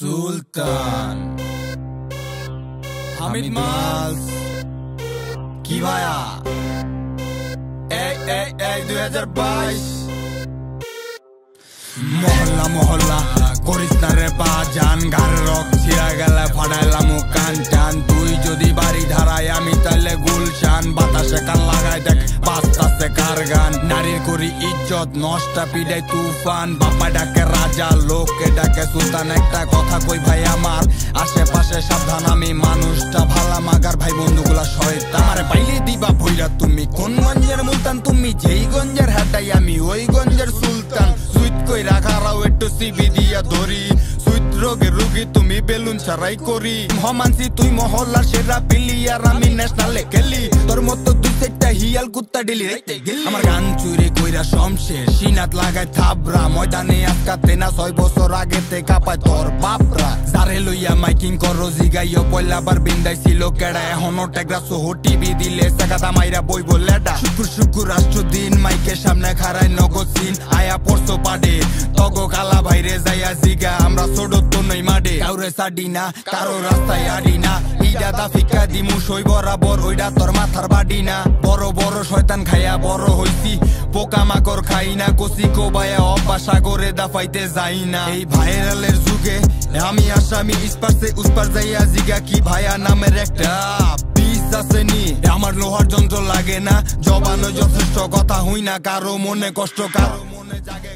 সুলতান। হামিদ মাস। কি ভায়া? এই এই এই, দুই হাজার বাইশ। মহল্লা মহল্লা, করিস পা জান ঘর রক ছিয়া গেলে ফাটাইলাম কান টান। তুই যদি তাইলে কান লাগাই দেখ বাস্তাসে কার গান? নারীর করি ইজ্জত, নষ্টা পিডাই তুফান। বাপা ডাকে রাজা, লোককে ডাকে সুলতান। একটা কথা কই ভাই আমার, আশেপাশে সাবধান আমি মানুষটা, ভালা মাগার ভাই বন্ধুগুলা শয়তান। আমারে পাইলে দিবা ভইরা তুমি, কোন গঞ্জের মুলতান? তুমি যেই গঞ্জের হাটাই আমি ওই গঞ্জের সুলতান। সুইট কই রাখারাও একটু সিবি দিয়া ধরি। রোগে রুগী তুমি বেলুন ছাড়াই করি। মহামানসি তুই মহল্লার সেরা প্লেয়ার আমি ন্যাশনালে খেলি। তোর মতো দুই কুত্তা ডেলি আমার গান চুরি কইরা শমশের সিনাত লাগায় থাবরা ময়দানে আটকাতে না ছয় বছর আগে তে কাপায় তোর বাপরা সারে লইয়া মাইকিং করো, জিগাইও পয়লা বার বিন্দাইছিল কেডা। এখনও টেগরা সোহ টিভি দিলে সাকাতা মাইরা বই লেডা। শুকুর শুকুর রাষ্ট্র দিন মাইকে সামনে খারায় নগদ সিন। আয়া পড়ছো পাডে তগো কালা ভাইরে যাইয়া জিগা, আমরা ছোট তো নই মাডে কাউরে সাডি না, কারও রাস্তায় আডি না। ইডা দা ফিকা দিমু সই বরাবর, ওইডা তোর মাথার বাডি না। বড় বড় শয়তান খাইয়া বড় হইছি। পোকা মাকড় খাই না, কচি কোবায়া অভ্যাসা করে দাফাইতে যাই না। এই ভাইরালের যুগে আমি আসামি, ইস্পারসে উস্পার যাইয়া জিগা, কি ভাইয়া নামের একটা আমার লোহার যন্ত্র লাগে না জবানো যথেষ্ট কথা হই না, কারও মনে কষ্ট, কারও মনে জাগে কার কারও